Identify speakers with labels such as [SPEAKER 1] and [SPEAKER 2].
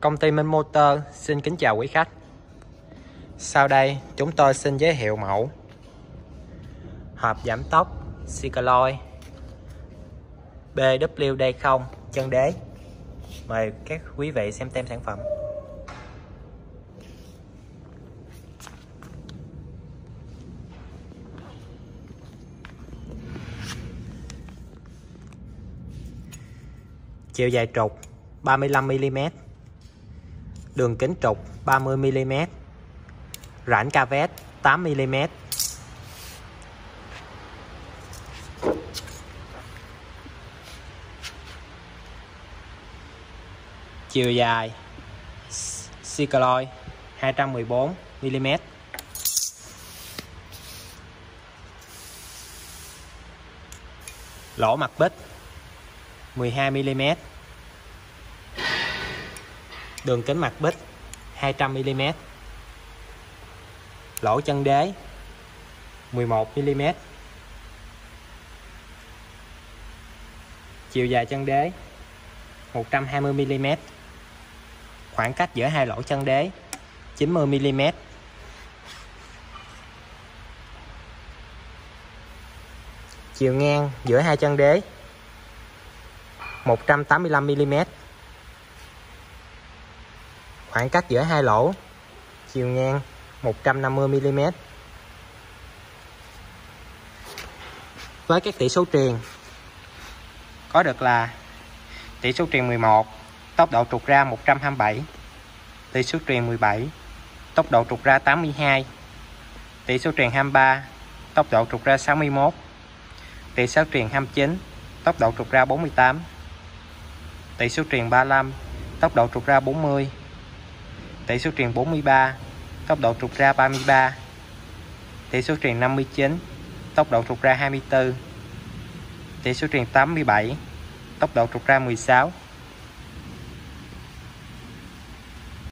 [SPEAKER 1] Công ty Minh Motor xin kính chào quý khách. Sau đây, chúng tôi xin giới thiệu mẫu hộp giảm tốc Cycloid BWD0 chân đế. Mời các quý vị xem tem sản phẩm. Chiều dài trục 35mm Đường kính trục 30mm Rãnh cavet 8mm Chiều dài Cycloid 214mm Lỗ mặt bích 12mm Đường kính mặt bích 200mm Lỗ chân đế 11mm Chiều dài chân đế 120mm Khoảng cách giữa hai lỗ chân đế 90mm Chiều ngang giữa hai chân đế 185mm Khoảng cách giữa hai lỗ, chiều ngang 150mm Với các tỷ số truyền, có được là tỷ số truyền 11 tốc độ trục ra 127 tỷ số truyền 17 tốc độ trục ra 82 tỷ số truyền 23 tốc độ trục ra 61 tỷ số truyền 29 tốc độ trục ra 48 tỷ số truyền 35 tốc độ trục ra 40 tỷ số truyền 43 tốc độ trục ra 33 tỷ số truyền 59 tốc độ trục ra 24 tỷ số truyền 87 tốc độ trục ra 16